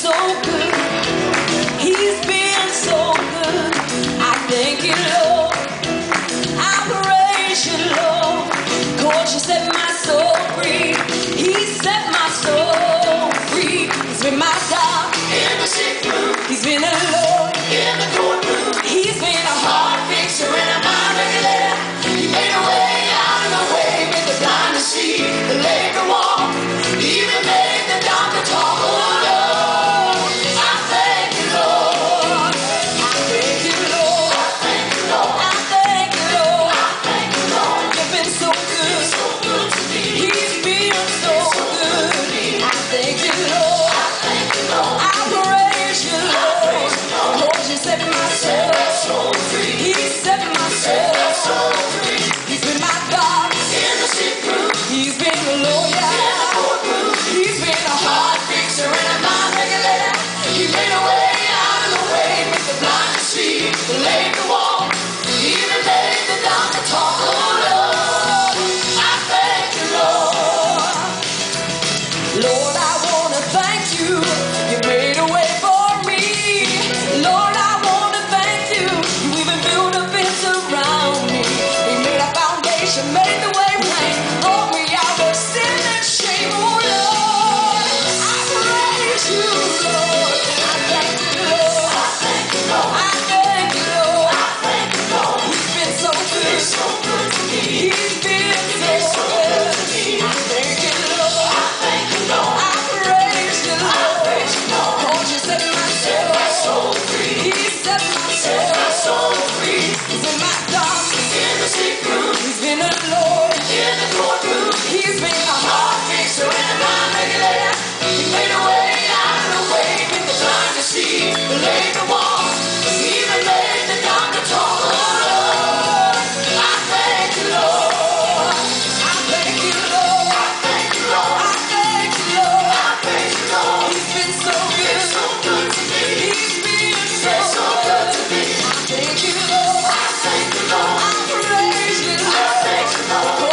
so good. He's been so good. I thank you, Lord. I praise you, Lord. Lord, you set my soul free. He set my soul free. He's been my God. He's been a He's thank